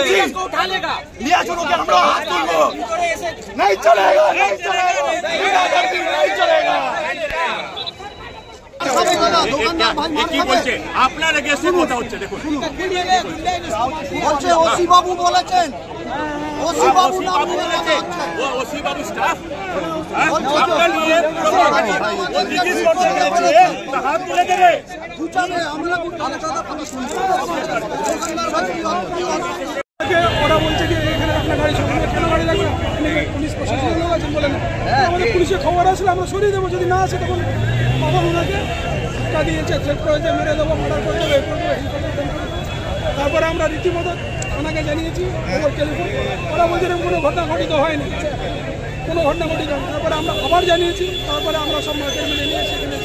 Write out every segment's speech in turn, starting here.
বলছি। নিয়ে চলো কে আমরা হাত তুলবো। नहीं चलेगा नहीं चलेगा नहीं चलेगा বাবু বলেছেন। ওসি বাবু বাবু স্টাফ আমরা বলছে যে এখানে আপনার গাড়ি সঙ্গে কেন গাড়ি লাগবে পুলিশ প্রশাসনের লোক আছেন? বলে আমাদের পুলিশের খবর আসলে আমরা সরিয়ে দেবো। যদি না আসে তখন তখন ওনাকে ধাক্কা দিয়েছে থ্রেট করেছে মেরে দেবো মার্ডার করে দেবো এই করব তারপরে আমরা রীতিমতো থানাকে জানিয়েছি টেলিফোন। ওরা বলছে কোনো ঘটনা ঘটিত হয়নি। কোনো ঘটনা ঘটিত হয়নি। তারপরে আমরা আবার জানিয়েছি তারপরে আমরা সব মার্কেট মিলে নিয়ে সেখানে।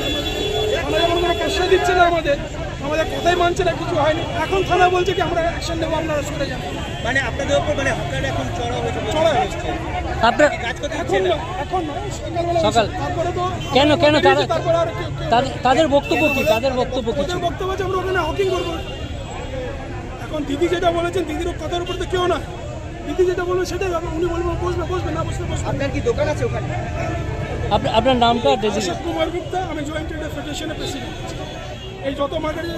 থানা যেমন কোনো প্রশ্রয় দিচ্ছে না আমাদের আমাদের কথাই মানছে না কিছু হয়নি। এখন থানা বলছে কি আমরা অ্যাকশন নেব আপনারা সরে যান মানে আপনাদের উপর মানে হকার এখন চড়া হয়েছে চড়া হয়েছে। আপনার কাজ করতে এখন না এখন সকাল। তারপরে তো কেন, কেন তারা- তাদের- বক্তব্য কি? তাদের বক্তব্য কি বক্তব্য আছে আমরা ওখানে হকিং করব। এখন দিদি যেটা বলেছেন দিদির কথার উপর তো কেউ না। দিদি যেটা বলবে সেটাই হবে উনি বলবেন বসবে বসবে না বসবে বসবে। আপনার কি দোকান আছে ওখানে? আপনি- আপনার নামটা কুমার গুপ্তা আমি জয়েন্ট ফেডারেশনের প্রেসিডেন্ট এই যত মার্কেটে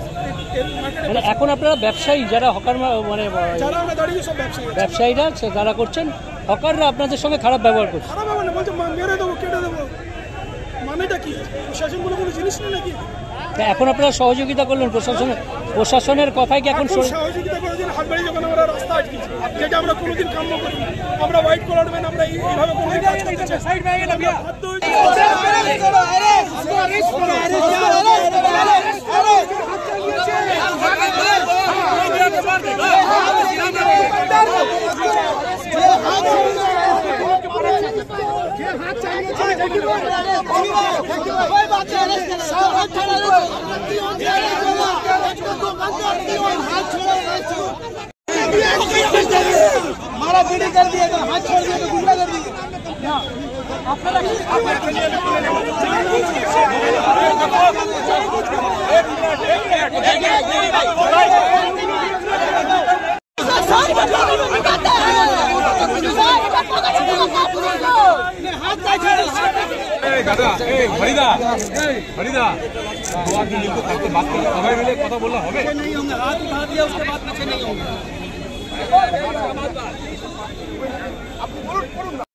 মার্কেটে মানে এখন আপনারা ব্যবসায়ী যারা হকার মানে যারা আমরা দাঁড়িয়ে সব ব্যবসায়ী ব্যবসায়ীরা যারা করছেন হকাররা আপনাদের সঙ্গে খারাপ ব্যবহার করছে। খারাপ ব্যবহার বলছে মেরে দেবো কেটে দেবো। মানেটা কি প্রশাসন বলে কোনো জিনিস নেই নাকি এখন আপনারা সহযোগিতা করলেন প্রশাসনের প্রশাসনের কথাই কি এখন সহযোগিতা করেছেন হাত বাড়ি যখন আমরা রাস্তা আটকেছি যেটা আমরা কোনোদিন কাম্য করি আমরা হোয়াইট কলার ম্যান আমরা এইভাবে কোনোদিন কাজ করতে চাই আমরা বাধ্য হয়েছি। मारा पीढ़ी कर दिएगा हाथ छोड़ दिया तो गुंडा कर दिएगा দাদা এই হরিদা হরিদা দোয়া কি কিন্তু থাকতে বাদ করে সবাই মিলে কথা বললে হবে? আমি একটা মারবো